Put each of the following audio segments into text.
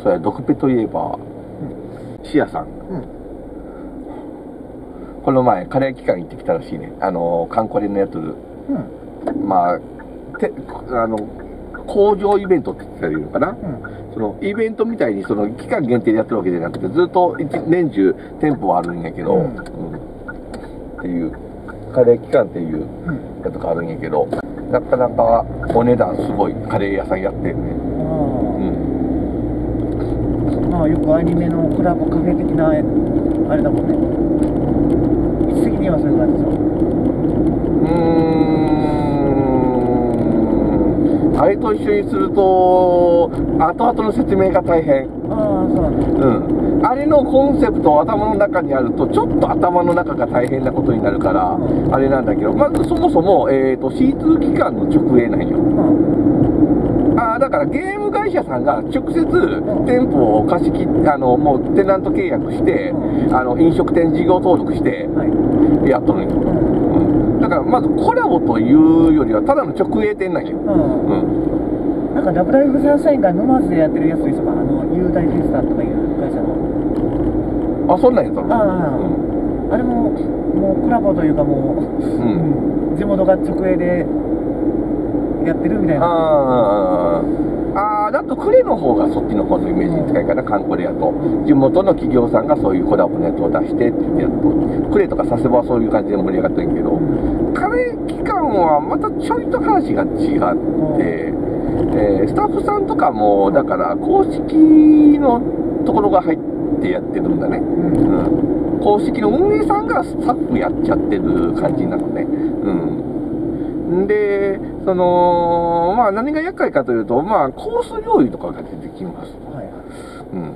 あそうやドクペといえば、シアさん。うん。この前カレー期間行ってきたらしいね。あのカンコレのやつ。うん。まあてあの工場イベントって言ってたらいいのかな、うん。そのイベントみたいにその期間限定でやってるわけじゃなくてずっと一年中店舗はあるんやけど、うん。うん。っていうカレー期間っていううんやつがあるんやけどなかなかお値段すごいカレー屋さんやってるねまあよくアニメのコラボカフェ的なあれだもんね。位置的にはそういう感じでしょうーん。あれと一緒にすると後々の説明が大変。ああそうなんだ。うん、あれのコンセプトを頭の中にあるとちょっと頭の中が大変なことになるから、うん。あれなんだけど。まずそもそも、えー、と C2 機関の直営なんよ。うんあーだからゲーム会社さんが直接ん。店舗を貸し切あのもうテナント契約して、うあの飲食店事業登録してはい。やっとるんよ、うん。うん、だからまずコラボというよりはただの直営店なんよ、うん。うん、なんかラブライブサンシャインが沼津でやってるやつでしょ？かあの雄大フェスタとかいう会社の。あそんなんやったの？ああ。あれももうコラボというかもう、うん。うん。地元が直営でやってるみたいなあーあーだとクレの方がそっちの方のイメージに近いかな、カンコレやと。地元の企業さんがそういうコラボのやつを出してって言ってやると、クレとか佐世保はそういう感じで盛り上がってるけど、カレー期間はまたちょいと話が違って、えースタッフさんとかも、だから公式のところが入ってやってるんだね。うんうん公式の運営さんがスタッフやっちゃってる感じなのね。うん。で、その、まあ何が厄介かというと、まあコース料理とかが出てきます。はいうん。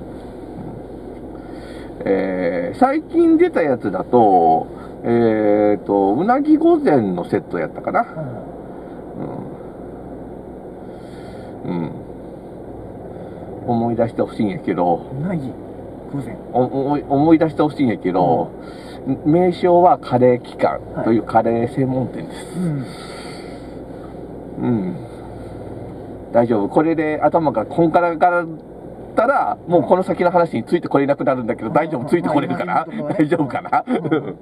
えー最近出たやつだと、えっ、と、うなぎ御膳のセットやったかな。うん。うん。思い出してほしいんやけど、うなぎ午前お思い思い出してほしいんやけど、名称はカレー機関というカレー専門店です。うんうん。大丈夫。これで頭がこんからがらったら、もうこの先の話についてこれなくなるんだけど、大丈夫ついてこれるかな大丈夫かな？うん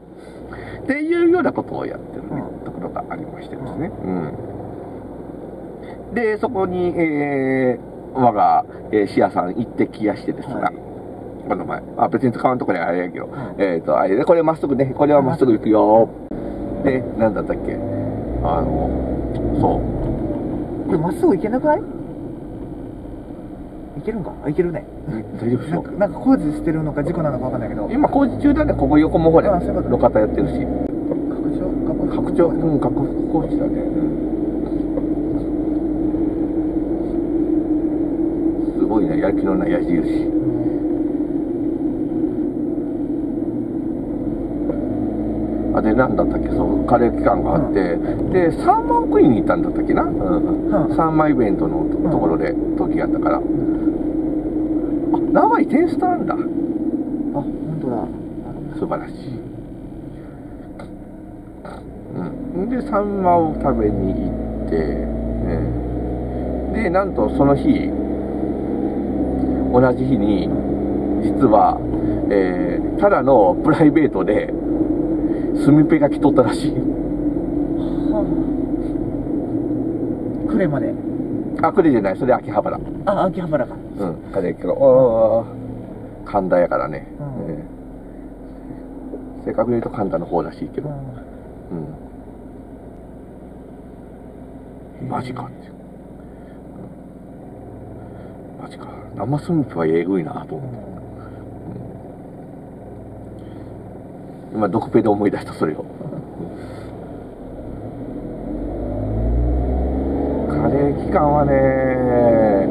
っていうようなことをやってるねところがありましてですね。うん。で、そこに、えー、我が、えー、シアさん行ってきやしてですが、はいこの前、あ、別に使わんところにあれやけど、んえっ、と、あれで、これまっすぐね、これはまっすぐ行くよ。で、なんだったっけ？あの、そう。これまっすぐ行けなくない？行けるんか？あ行けるね。大丈夫でしょなんかなんか工事してるのか事故なのかわかんないけど。今工事中だね、ここ横もほら、あそういうこと路肩やってるし。拡張？拡張、うん、拡工事だね。すごいな、やる気のない矢印。あ、で、なんだったっけ、そう、カレー期間があって、で、サンマを食いに行ったんだったっけな、うんうんサンマイベントのとところで時があったから。あ、生にテイストなんだ。あ本当だ素晴らしい。うん。で、サンマを食べに行って、ねで、なんとその日、同じ日に、実は、えーただのプライベートで、スミペが来とったらしい。クレまであ、これじゃない、それ秋葉原。あ秋葉原かうん、カレーけど、ああ、神田やからね。うんえー正確に言うと神田の方らしいけど。ううん。マジかって。マジか。生スミピはえぐいなと思って。今、ドクペで思い出した、それを。カレー期間はね、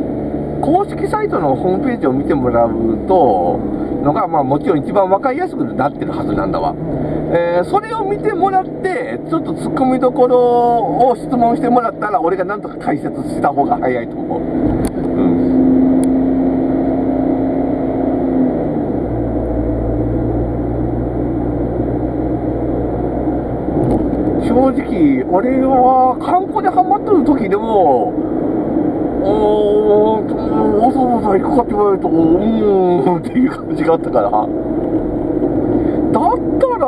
公式サイトのホームページを見てもらうと、のが、まあもちろん一番わかりやすくなってるはずなんだわ。えーそれを見てもらって、ちょっと突っ込みどころを質問してもらったら、俺がなんとか解説した方が早いと思う。うん。正直、俺は観光でハマってる時でも、おー、わざわざ行くかって言われると、うーんっていう感じがあったから。だったら、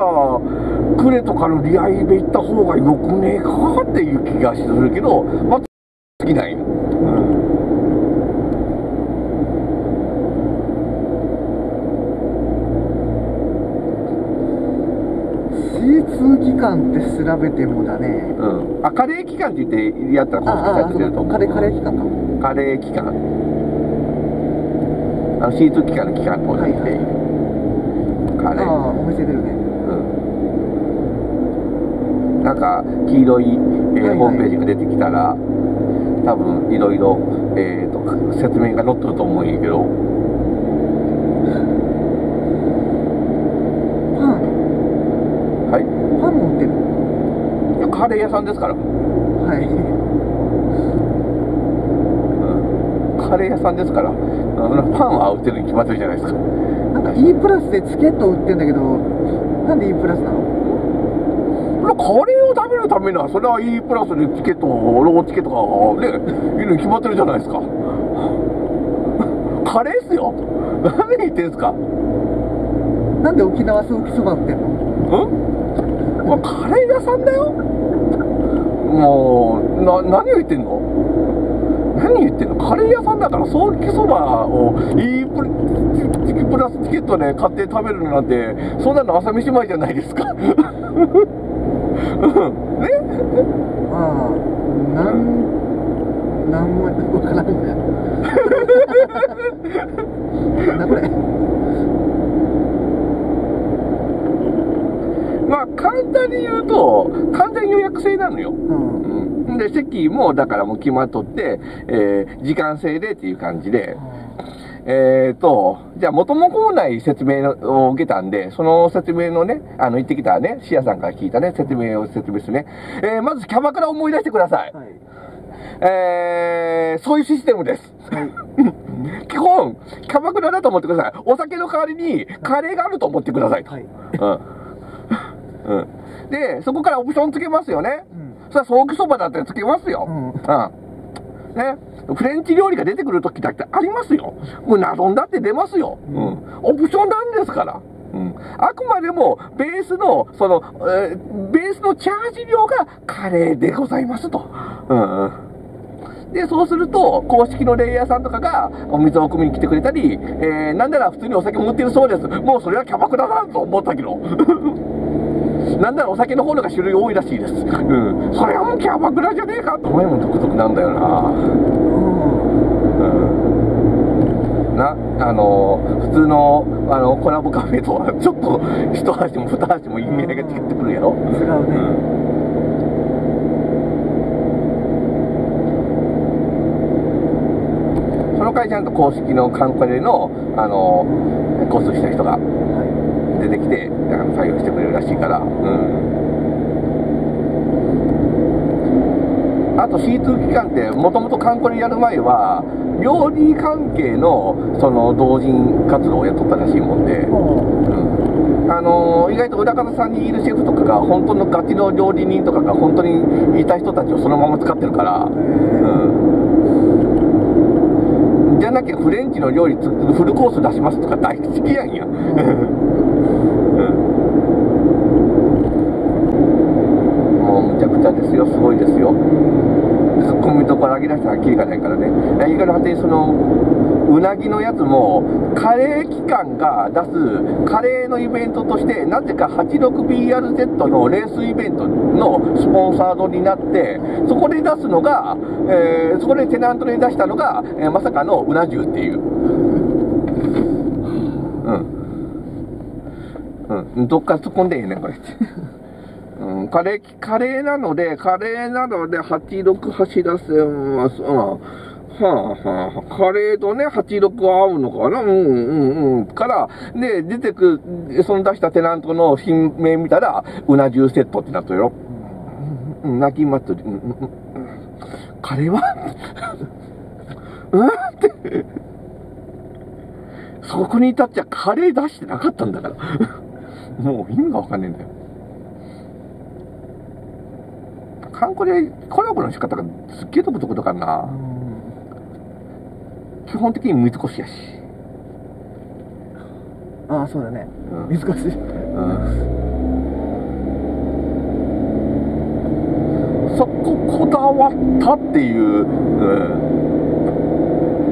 クレとかのリアイベ行った方がよくねえかっていう気がするけど、まあ、好きないよ。C2 期間って調べてもだねうん。あ、カレー期間って言ってやったら公式サイト出ると思う。カレーカレー期間かカレー期間。あの、C2 期間の期間と同じでいい。カレー。ああお店出るねうん。なんか、黄色い、えーはいはいホームページが出てきたら、多分、いろいろ、えーと、説明が載ってると思うんやけど、パンはい。パンも売ってるカレー屋さんですから。はいうん。カレー屋さんですから。うんパンは売ってるに決まってるじゃないですか。なんか E プラスでチケット売ってんだけどなんで E プラスなの？これカレーを食べるためには、それは E プラスでチケット、ロゴチケットがね、いるに決まってるじゃないですか。カレーっすよ。何言ってんすかなんで沖縄ソーキそば売ってんの？ん？これカレー屋さんだよ。もう、な、何を言ってんの？何言ってんの？カレー屋さんだから、ソーキそばを E プラプラスチケットで買って食べるなんて、そんなの朝飯前じゃないですか。うん。ねああなんなんもわからんね。なんだこれまあ、簡単に言うと、完全予約制なのよ。うんうん。で、席も、だからもう決まっとって、えー時間制でっていう感じで、えーと、じゃあ元も子もない説明を受けたんで、その説明のね、あの、行ってきたね、シアさんから聞いたね、説明を説明するね。えーまずキャバクラを思い出してください。はいえー、そういうシステムです。基本、キャバクラだと思ってください。お酒の代わりにカレーがあると思ってくださいと。はいうん。うん。で、そこからオプションつけますよね。うんそれはソーキそばだってつけますよ。うんうん。ね。フレンチ料理が出てくる時だってありますよ。うな丼だって出ますよ。ううんん。オプションなんですから。うん。あくまでも、ベースの、その、えーベースのチャージ料がカレーでございますと。うんうん。で、そうすると、公式のレイヤーさんとかがお水を汲みに来てくれたり、えー、なんなら普通にお酒も売ってるそうです。もうそれはキャバクラだと思ったけど。なんならお酒の方が種類多いらしいです。うん。それはもうキャバクラじゃねえか。お前も独特なんだよな。うん。な、あの、普通の、あの、コラボカフェとは、ちょっと、一足も二足も意味合いが違ってくるやろ。違うねその会社の公式のカンコレの、あの、コースした人がは出てきて、あの採用してくれるらしいから、うん。あと C2 期間って、もともとカンコレやる前は、料理関係の、その、同人活動をやっとったらしいもんで、うん。あの意外と裏方さんにいるシェフとかが、本当のガチの料理人とかが、本当にいた人たちをそのまま使ってるから、ううん。じゃなきゃフレンチの料理つフルコース出しますとか大好きやんや。もうむちゃくちゃですよ、すごいですよ。ツッコミどころ上げ出したらキリがないからね。いいから果てにその、うなぎのやつも、カレー機関が出すカレーのイベントとして、なぜか 86BRZ のレースイベントのスポンサードになって、そこで出すのが、えーそこでテナントで出したのが、えーまさかのうな重っていう。うん。うん。どっから突っ込んでいいねん、これって。カレー、カレーなので、カレーなので86走らせます。うん。はあ、はあ、カレーとね、86は合うのかなうん、うん、うん。から、で、出てく、その出したテナントの品名見たら、うな重セットってなってるよ。うん、泣き祭り。うん、うん、うん。カレーは？うん？って。そこに至っちゃカレー出してなかったんだから。もう意味がわかんねえんだよ。カンコレ、コラボの仕方がすっげえ独特だからな。基本的に三越やし。ああそうだね。うん。難し。いうん。そここだわったっていう、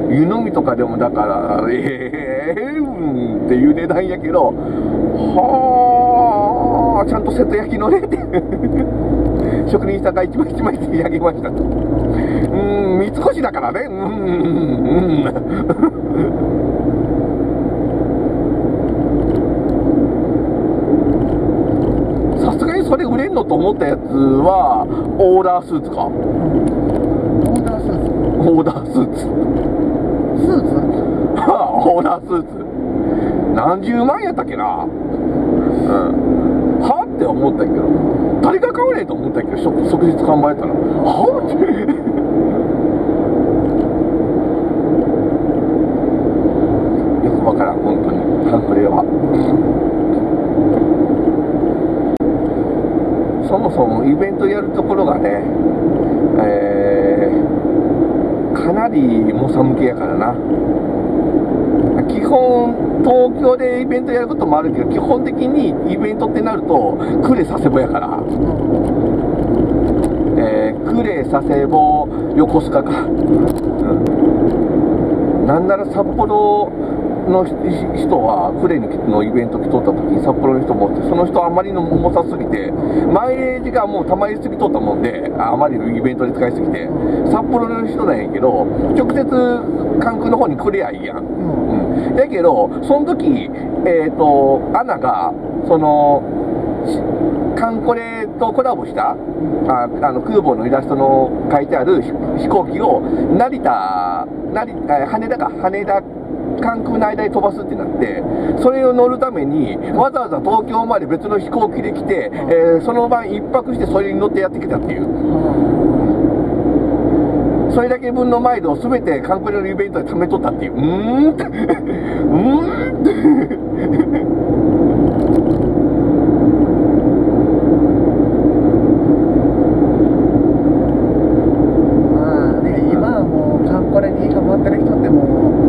うん、湯飲みとかでもだからええうんっていう値段やけどはあちゃんと瀬戸焼きのね職人さんが一枚一枚手上げました。とうん三越だからね。うんうんうん。さすがにそれ売れんのと思ったやつはオーダースーツか。オーダースーツ。オーダースーツ。スーツ？オーダースーツ。何十万やったっけな。うん。はって思ったけど誰が買うねんと思ったけど即即日完売やったらはってよくわからん本当に。ハンクレは。そもそもイベントやるところがねえーかなり猛者向けやからな。基本東京でイベントやることもあるけど基本的にイベントってなるとクレ佐世保やから、え、クレ佐世保横須賀か、うん、なんなら札幌の人はクレのイベント来とった時に札幌の人もってその人あまりの重さすぎてマイレージがもうたまりすぎとったもんであまりのイベントで使いすぎて札幌の人なんやけど直接関空の方に来りゃいいやん。うん、だけど、その時、えっ、と、アナが、その、しカンコレとコラボした、ああの空母のイラストの書いてある飛飛行機を、成田、成え羽田か、羽田、関空の間に飛ばすってなって、それを乗るために、わざわざ東京まで別の飛行機で来て、えーその晩一泊してそれに乗ってやってきたっていう。それだけ分のマイルを全てカンコレのイベントで貯めとったっていう。うーんって。うーんって。まあね今はもうカンコレにハマってる人ってもう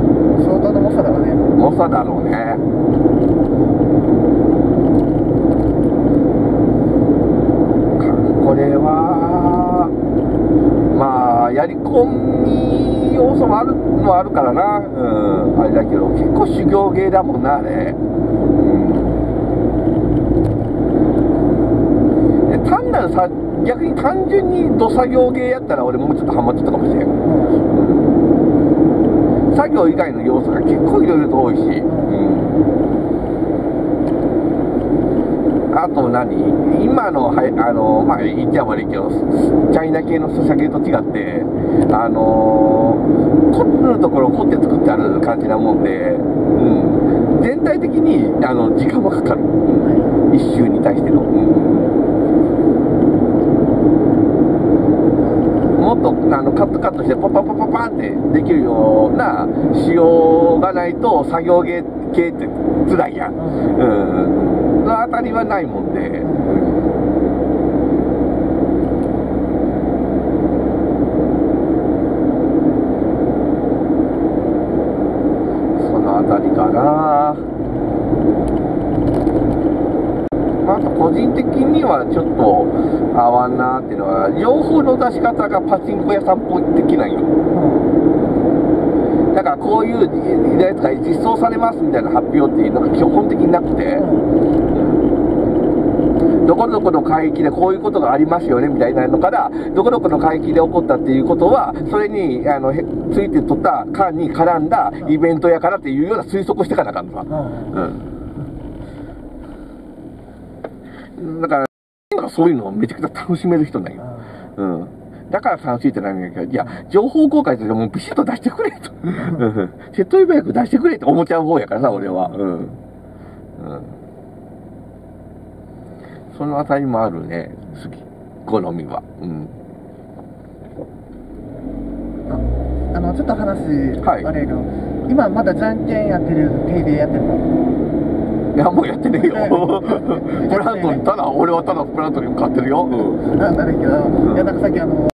者だわね猛者だろうね。カンコレは、まあ、やり込み要素もあるのあるからな。うん、あれだけど、結構修行芸だもんな、あれ。うん。単なるさ、逆に単純に土作業芸やったら俺もうちょっとハマってたかもしれん。作業以外の要素が結構いろいろと多いし、うん、あと何？今のはあのまあ言っちゃ悪いけどチャイナ系のソシャゲと違ってあの凝るところを凝って作ってある感じなもんで、うん、全体的にあの時間もかかる、うん、一周に対しての、うんもっとあのカットカットしてパパパパパンってできるような仕様がないと作業系って辛いやん。うん。のあたりはないもんで。うんそのあたりかな。まあ、あと個人的にはちょっと合わんなっていうのは、情報の出し方がパチンコ屋さんっぽい的なんよ。だからこういうやつが実装されますみたいな発表っていうのが基本的になくて、どこどこの海域でこういうことがありますよねみたいなのから、どこどこの海域で起こったっていうことは、それにあのへついて取った間に絡んだイベントやからっていうような推測をしてかなあかんのさ。うん。だから、そういうのをめちゃくちゃ楽しめる人なんよ。うん。だから楽しいってなんだけど、いや、情報公開ってもうビシッと出してくれと。うん手っ取り早く出してくれって思っちゃう方やからさ、俺は。うん。うん。そのあたりもあるね、好き。好みは。うん。あのちょっと話、はいあれやけど今まだじゃんけんやってる手でやってるの？いや、もうやってねえよね。プラントに、ただ、俺はただプラントに向かってるよ。うん。なんだけど、いやなんかさっきあの